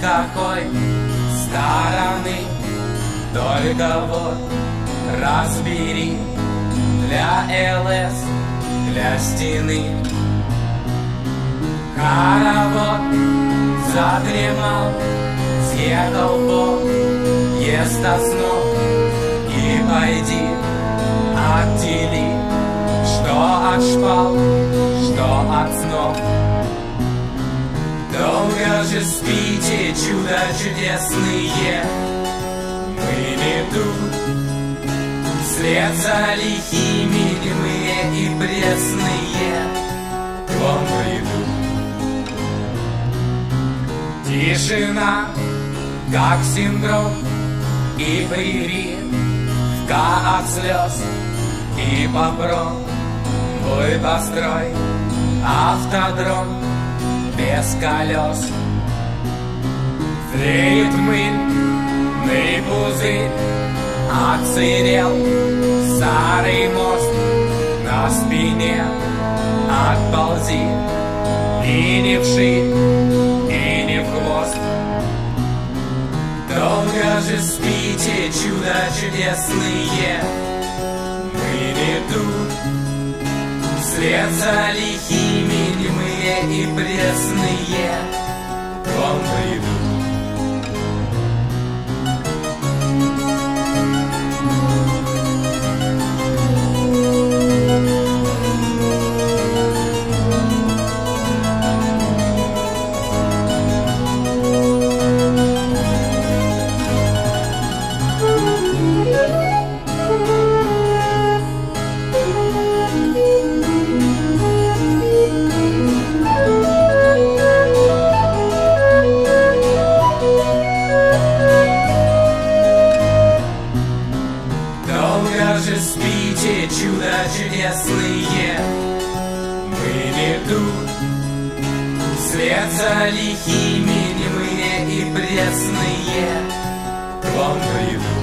какой стороны Только вот разбери Для ЛС, для стены. Хоровод задремал Съехал Бог, ест снов И пойди, отдели Что от шпал, что от снов же спите, чудо чудесные. Мы не тут. Вслед за лихими немые и пресные. К вам приду Тишина, как синдром И прививка от слез И попром. Бой построй Автодром без колес Мыльный пузырь Отсырел старый мост На спине отползи И не вши, и не в хвост Долго же спите, чудо чудесные Мы не тут Вслед за лихими немые и пресные Же спите, чудо чудесные. Мы не тут Вслед за лихими немые и пресные. К вам приду